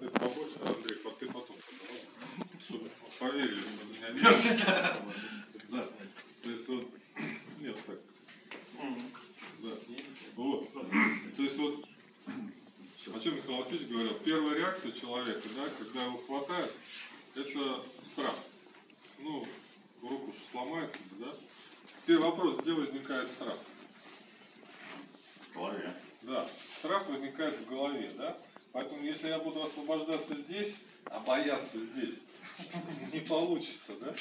Это побольше, Андрей, вот ты потом. Чтобы поверили, что меня держите. Да. То есть вот, нет, так. Да. Вот. То есть вот, о чем Михаил Васильевич говорил, первая реакция человека, да, когда его хватает, это страх. Ну, руку сломает, да? Теперь вопрос, где возникает страх? В голове. Да, страх возникает в голове, да? Поэтому если я буду освобождаться здесь, а бояться здесь, не получится, да?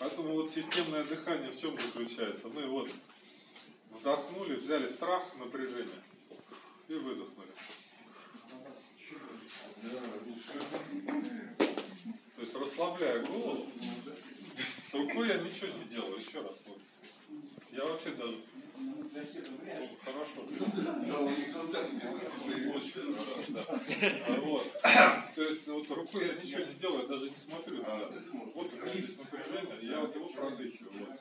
Поэтому вот системное дыхание в чем заключается? Мы вот вдохнули, взяли страх, напряжение и выдохнули. То есть расслабляя голову, с рукой я ничего не делаю, еще раз. Вот. Я вообще даже То есть вот рукой я ничего не делаю, даже не смотрю. Вот здесь напряжение, и я вот его продыхиваю. Вот.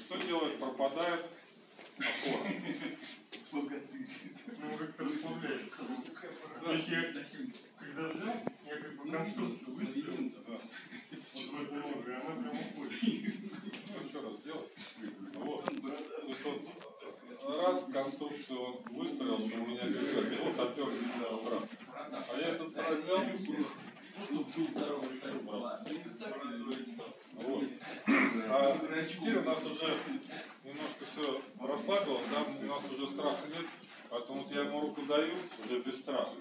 Что делает? Пропадает опора. Ну, как-то расслабляешь. То есть я, когда взял, я как бы конструкцию выставил, Да. вот ногу, и она прям уходит. Еще раз сделай. Вот. То есть вот раз конструкцию он выстроил, что у меня держать, и вот оперся на обратно. А я этот страх взял, вот. А теперь у нас уже немножко все расслабилось, да, у нас уже страха нет, поэтому вот я ему руку даю, уже без страха,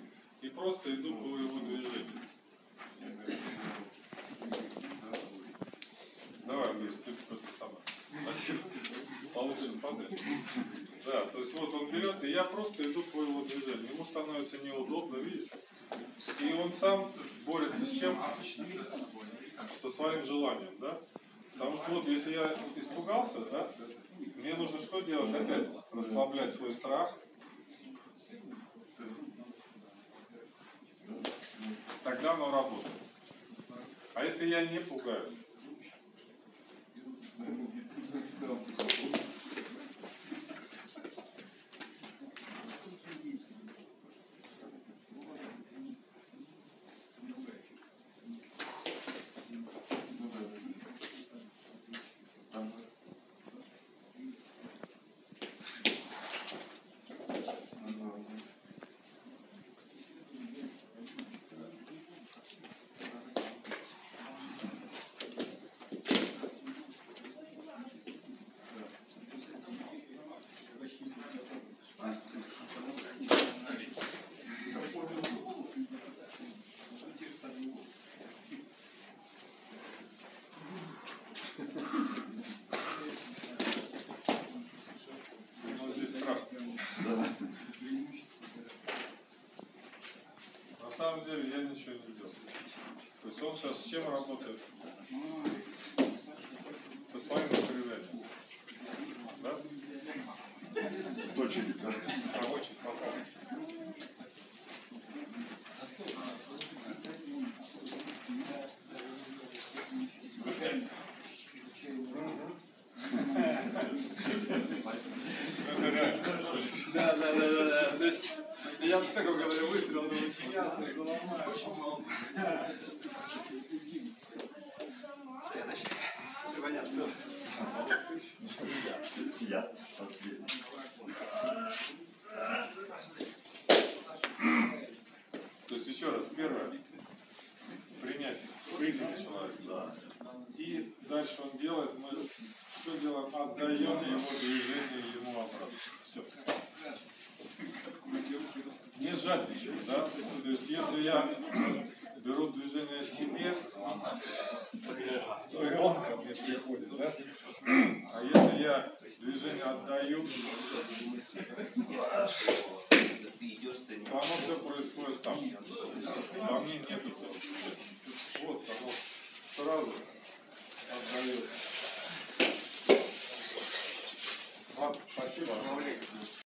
и просто иду по его движению. Давай, Андрей, ты просто сама. Спасибо. Получше падает. Да, то есть вот он берет, и я просто иду по его движению. Ему становится неудобно, видишь? И он сам борется с чем? Со своим желанием, да? Потому что вот если я испугался, да, мне нужно что делать? Опять расслаблять свой страх. Тогда оно работает. А если я не пугаюсь? Ну, здесь страшно. На самом деле я ничего не делал. То есть он сейчас с чем работает? Со своим напряжением. Да? Точно, да. Рабочий попал. Да, да, да, да, да. То есть, я так говорю, Следующий. Все понятно. Я. То есть еще раз, первое, принять, принять человека. Да. И дальше он делает, мы что делаем? Отдаем его движение ему обратно. Все. Не жадничаем, да? То есть если я беру движение себе, то и он ко мне приходит, да? А если я движение отдаю, то оно все происходит там. Во мне нет этого. Вот оно сразу отдает.